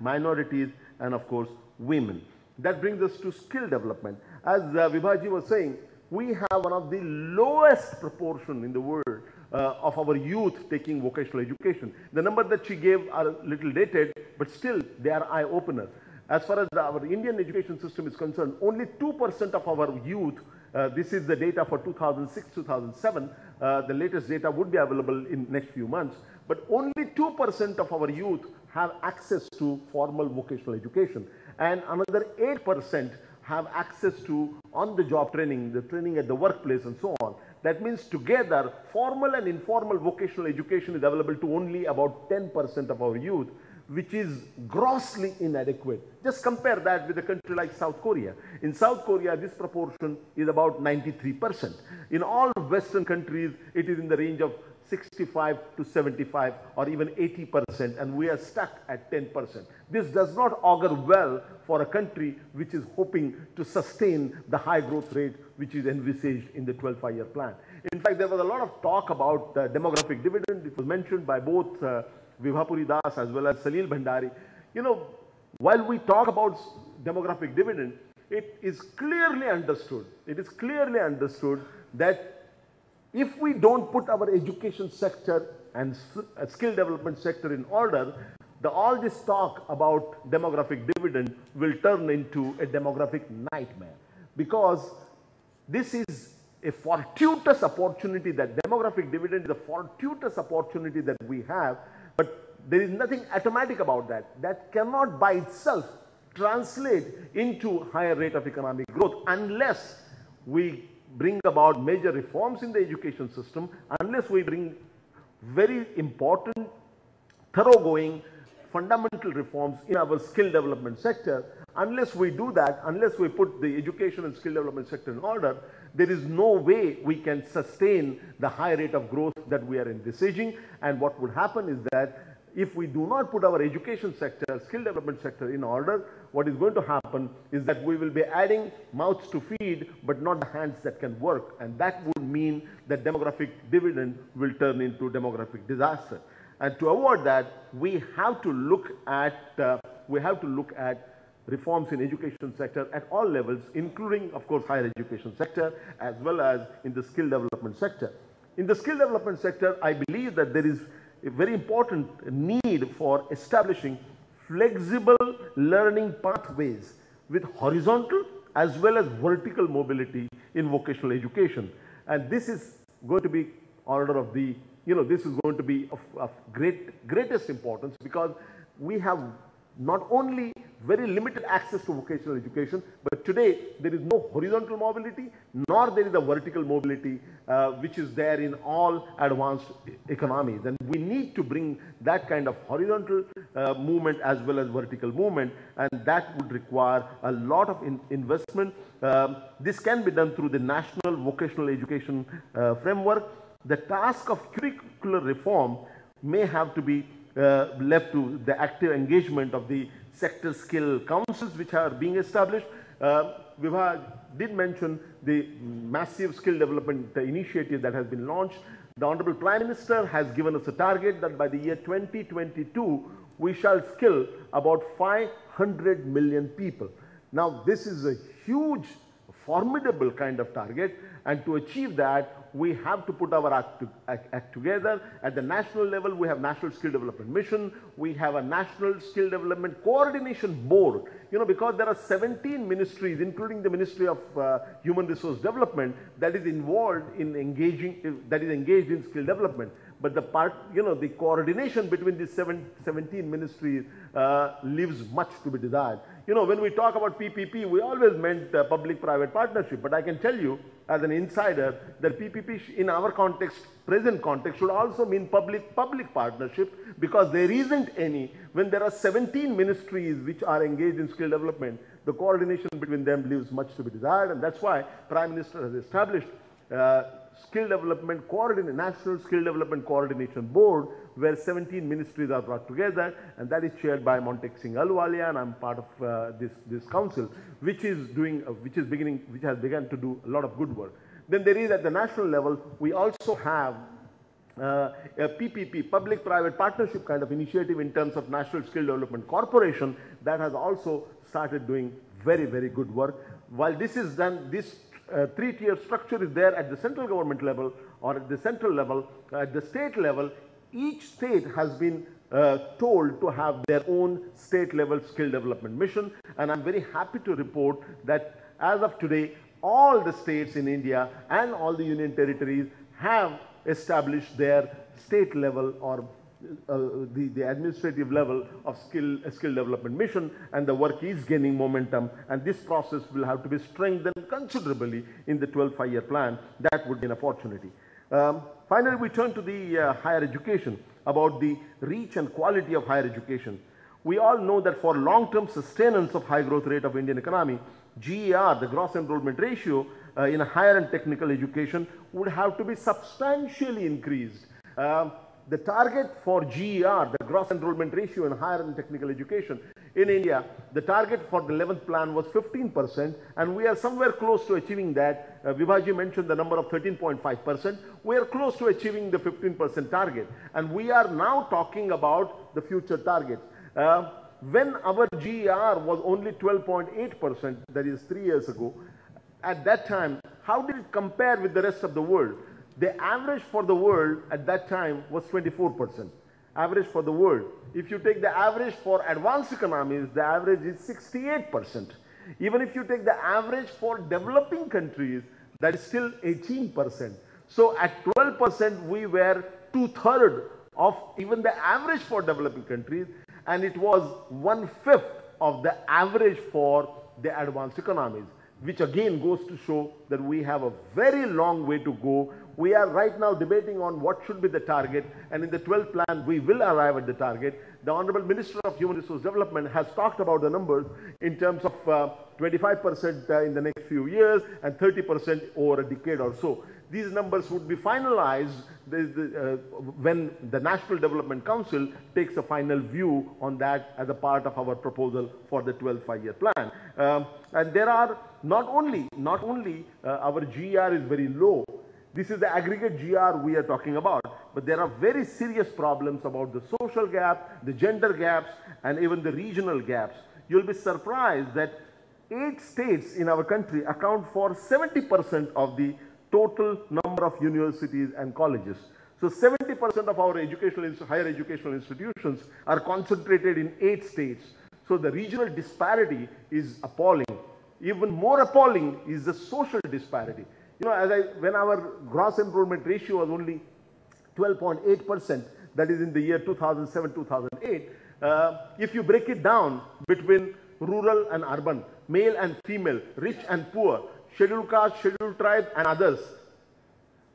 minorities, and of course, women. That brings us to skill development. As uh, Vibhaji was saying, we have one of the lowest proportion in the world uh, of our youth taking vocational education. The number that she gave are a little dated, but still they are eye-opener. As far as the, our Indian education system is concerned, only 2% of our youth, uh, this is the data for 2006-2007, uh, the latest data would be available in next few months, but only 2% of our youth have access to formal vocational education and another 8% have access to on-the-job training, the training at the workplace and so on. That means together, formal and informal vocational education is available to only about 10% of our youth, which is grossly inadequate. Just compare that with a country like South Korea. In South Korea, this proportion is about 93%. In all Western countries, it is in the range of 65 to 75 or even 80% and we are stuck at 10%. This does not augur well for a country which is hoping to sustain the high growth rate which is envisaged in the 12 5-year plan. In fact, there was a lot of talk about the demographic dividend. It was mentioned by both uh, Vibhapuri Das as well as Salil Bhandari. You know, while we talk about demographic dividend, it is clearly understood, it is clearly understood that if we don't put our education sector and uh, skill development sector in order, the, all this talk about demographic dividend will turn into a demographic nightmare. Because this is a fortuitous opportunity that demographic dividend is a fortuitous opportunity that we have but there is nothing automatic about that. That cannot by itself translate into higher rate of economic growth unless we bring about major reforms in the education system, unless we bring very important, thoroughgoing, fundamental reforms in our skill development sector, unless we do that, unless we put the education and skill development sector in order, there is no way we can sustain the high rate of growth that we are envisaging. And what would happen is that if we do not put our education sector, skill development sector in order, what is going to happen is that we will be adding mouths to feed, but not the hands that can work. And that would mean that demographic dividend will turn into demographic disaster. And to avoid that, we have to look at, uh, we have to look at reforms in education sector at all levels, including, of course, higher education sector, as well as in the skill development sector. In the skill development sector, I believe that there is a very important need for establishing flexible learning pathways with horizontal as well as vertical mobility in vocational education. And this is going to be order of the, you know, this is going to be of, of great, greatest importance because we have not only very limited access to vocational education, but today there is no horizontal mobility, nor there is a vertical mobility, uh, which is there in all advanced economies. And we need to bring that kind of horizontal uh, movement as well as vertical movement, and that would require a lot of in investment. Um, this can be done through the National Vocational Education uh, Framework. The task of curricular reform may have to be uh, left to the active engagement of the sector skill councils which are being established. Uh, Vibha did mention the massive skill development initiative that has been launched. The Honorable Prime Minister has given us a target that by the year 2022, we shall skill about 500 million people. Now, this is a huge, formidable kind of target and to achieve that, we have to put our act, to, act, act, together. At the national level, we have National Skill Development Mission. We have a National Skill Development Coordination Board. You know, because there are 17 ministries, including the Ministry of uh, Human Resource Development, that is involved in engaging, that is engaged in skill development. But the part, you know, the coordination between these seven, 17 ministries uh, leaves much to be desired. You know, when we talk about PPP, we always meant uh, public-private partnership. But I can tell you, as an insider, that PPP in our context, present context, should also mean public-public partnership because there isn't any. When there are 17 ministries which are engaged in skill development, the coordination between them leaves much to be desired. And that's why Prime Minister has established uh, skill development coordination, national skill development coordination board where 17 ministries are brought together and that is chaired by Montek Singh Ahluwalia and I'm part of uh, this, this council which is doing, uh, which is beginning, which has begun to do a lot of good work. Then there is at the national level, we also have uh, a PPP, public-private partnership kind of initiative in terms of National Skill Development Corporation that has also started doing very, very good work. While this is done, this uh, three-tier structure is there at the central government level or at the central level, at the state level, each state has been uh, told to have their own state level skill development mission. And I'm very happy to report that as of today all the states in India and all the union territories have established their state level or uh, the, the administrative level of skill, uh, skill development mission and the work is gaining momentum and this process will have to be strengthened considerably in the 12 five-year plan. That would be an opportunity. Um, finally, we turn to the uh, higher education, about the reach and quality of higher education. We all know that for long-term sustenance of high growth rate of Indian economy, GER, the gross enrollment ratio uh, in higher and technical education would have to be substantially increased. The target for GER, the gross enrollment ratio in higher and technical education in India, the target for the 11th plan was 15% and we are somewhere close to achieving that. Uh, Vibhaji mentioned the number of 13.5%. We are close to achieving the 15% target and we are now talking about the future target. Uh, when our GER was only 12.8%, that is three years ago, at that time, how did it compare with the rest of the world? The average for the world at that time was 24%. Average for the world. If you take the average for advanced economies, the average is 68%. Even if you take the average for developing countries, that is still 18%. So at 12%, we were two-thirds of even the average for developing countries, and it was one-fifth of the average for the advanced economies which again goes to show that we have a very long way to go. We are right now debating on what should be the target and in the 12th plan we will arrive at the target. The Honorable Minister of Human Resource Development has talked about the numbers in terms of 25% uh, uh, in the next few years and 30% over a decade or so. These numbers would be finalized uh, when the National Development Council takes a final view on that as a part of our proposal for the 12th five-year plan. Um, and there are not only, not only uh, our GR is very low, this is the aggregate GR we are talking about, but there are very serious problems about the social gap, the gender gaps, and even the regional gaps. You'll be surprised that eight states in our country account for 70% of the total number of universities and colleges. So 70% of our educational, higher educational institutions are concentrated in eight states. So the regional disparity is appalling. Even more appalling is the social disparity. You know, as I, when our gross enrollment ratio was only 12.8%, that is in the year 2007-2008, uh, if you break it down between rural and urban, male and female, rich and poor, scheduled caste, scheduled tribe and others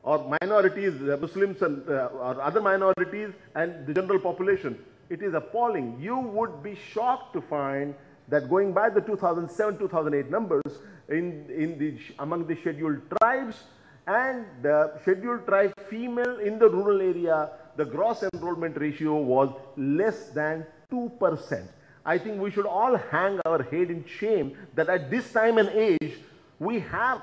or minorities, uh, Muslims and uh, or other minorities and the general population. It is appalling. You would be shocked to find that going by the 2007-2008 numbers in, in the, among the scheduled tribes and the scheduled tribe female in the rural area, the gross enrollment ratio was less than 2%. I think we should all hang our head in shame that at this time and age, we have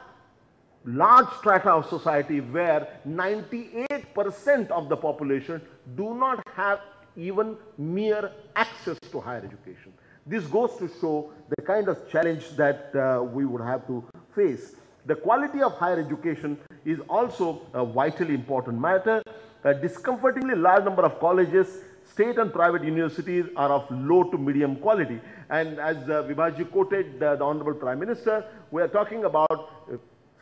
large strata of society where 98% of the population do not have even mere access to higher education. This goes to show the kind of challenge that uh, we would have to face. The quality of higher education is also a vitally important matter. A discomfortingly large number of colleges, state and private universities are of low to medium quality. And as uh, Vibhaji quoted uh, the Honorable Prime Minister, we are talking about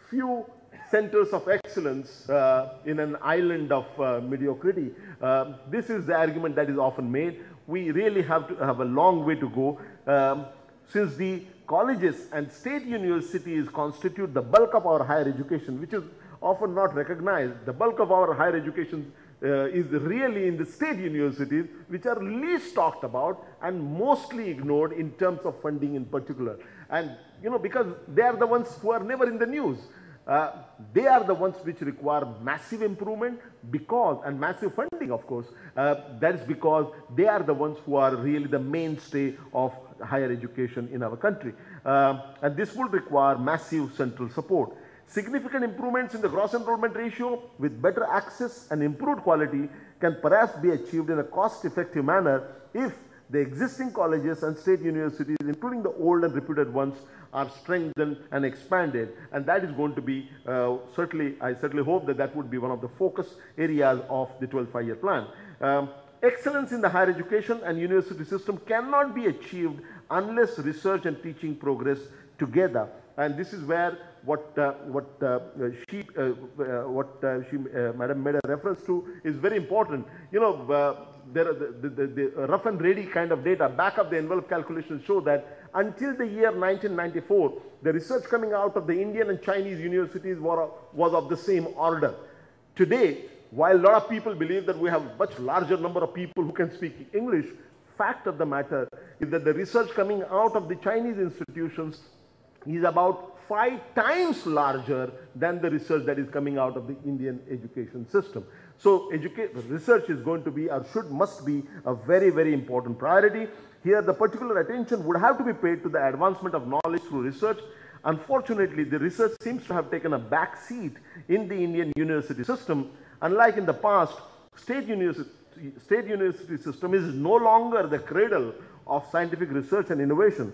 few centers of excellence uh, in an island of uh, mediocrity. Uh, this is the argument that is often made. We really have to have a long way to go. Um, since the colleges and state universities constitute the bulk of our higher education, which is often not recognized, the bulk of our higher education uh, is really in the state universities, which are least talked about and mostly ignored in terms of funding in particular. And, you know, because they are the ones who are never in the news. Uh, they are the ones which require massive improvement because, and massive funding of course, uh, that is because they are the ones who are really the mainstay of higher education in our country. Uh, and this will require massive central support. Significant improvements in the gross enrollment ratio with better access and improved quality can perhaps be achieved in a cost-effective manner if the existing colleges and state universities, including the old and reputed ones, are strengthened and expanded. And that is going to be uh, certainly, I certainly hope that that would be one of the focus areas of the 12 five-year plan. Um, excellence in the higher education and university system cannot be achieved unless research and teaching progress together. And this is where what uh, what uh, she uh, what she madam made a reference to is very important. You know, there the, the, the, rough and ready kind of data, back of the envelope calculations show that until the year 1994, the research coming out of the Indian and Chinese universities were, was of the same order. Today, while a lot of people believe that we have a much larger number of people who can speak English, fact of the matter is that the research coming out of the Chinese institutions is about five times larger than the research that is coming out of the Indian education system. So research is going to be or should must be a very very important priority. Here the particular attention would have to be paid to the advancement of knowledge through research. Unfortunately, the research seems to have taken a back seat in the Indian university system. Unlike in the past, state university, state university system is no longer the cradle of scientific research and innovation.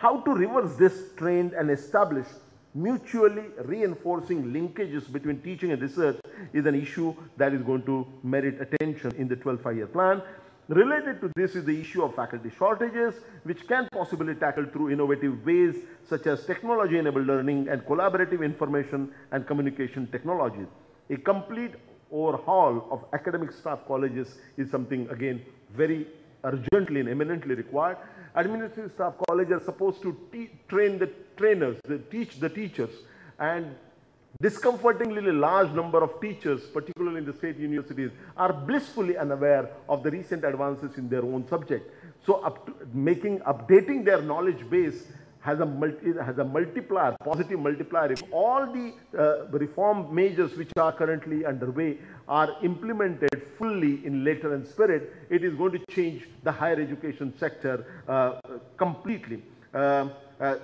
How to reverse this trend and establish mutually reinforcing linkages between teaching and research is an issue that is going to merit attention in the 12 five-year plan. Related to this is the issue of faculty shortages, which can possibly tackled through innovative ways such as technology-enabled learning and collaborative information and communication technologies. A complete overhaul of academic staff colleges is something, again, very urgently and eminently required. Administrative staff colleges are supposed to train the trainers, they teach the teachers, and discomfortingly large number of teachers, particularly in the state universities, are blissfully unaware of the recent advances in their own subject. So up making, updating their knowledge base has a, multi, has a multiplier, positive multiplier. If all the uh, reform measures which are currently underway are implemented fully in letter and spirit, it is going to change the higher education sector uh, completely. Uh, uh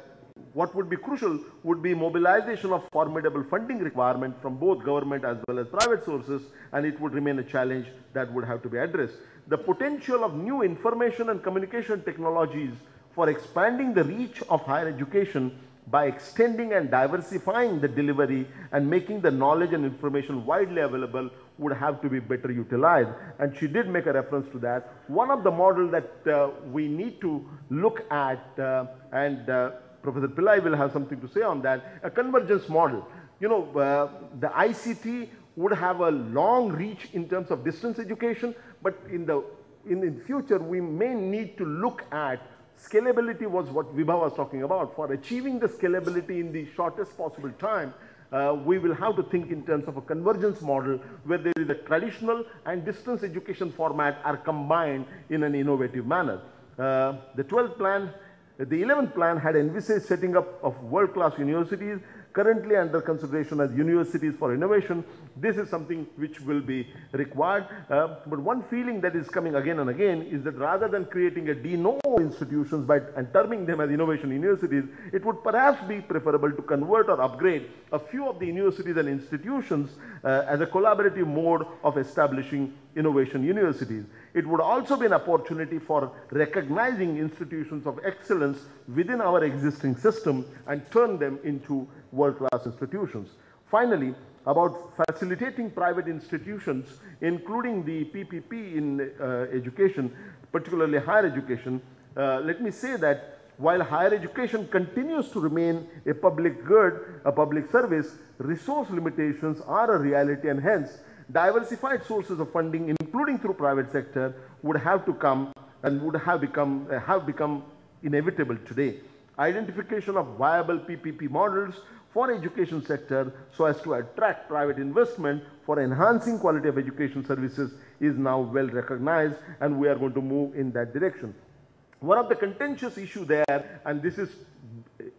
what would be crucial would be mobilization of formidable funding requirement from both government as well as private sources and it would remain a challenge that would have to be addressed. The potential of new information and communication technologies for expanding the reach of higher education by extending and diversifying the delivery and making the knowledge and information widely available would have to be better utilized. And she did make a reference to that. One of the models that uh, we need to look at uh, and uh, Professor Pillai will have something to say on that. A convergence model. You know, uh, the ICT would have a long reach in terms of distance education, but in the in the future we may need to look at scalability was what Vibha was talking about. For achieving the scalability in the shortest possible time, uh, we will have to think in terms of a convergence model where there is a traditional and distance education format are combined in an innovative manner. Uh, the 12th plan the 11th plan had envisaged setting up of world-class universities currently under consideration as universities for innovation. This is something which will be required. Uh, but one feeling that is coming again and again is that rather than creating a de novo institutions by, and terming them as innovation universities, it would perhaps be preferable to convert or upgrade a few of the universities and institutions uh, as a collaborative mode of establishing innovation universities. It would also be an opportunity for recognizing institutions of excellence within our existing system and turn them into world-class institutions. Finally, about facilitating private institutions, including the PPP in uh, education, particularly higher education, uh, let me say that while higher education continues to remain a public good, a public service, resource limitations are a reality and hence diversified sources of funding, including through private sector, would have to come and would have become, uh, have become inevitable today. Identification of viable PPP models for education sector so as to attract private investment for enhancing quality of education services is now well recognized and we are going to move in that direction. One of the contentious issue there and this is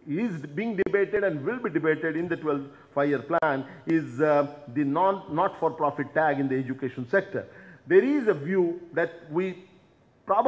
is being debated and will be debated in the 12 five-year plan is uh, the non, not-for-profit tag in the education sector. There is a view that we probably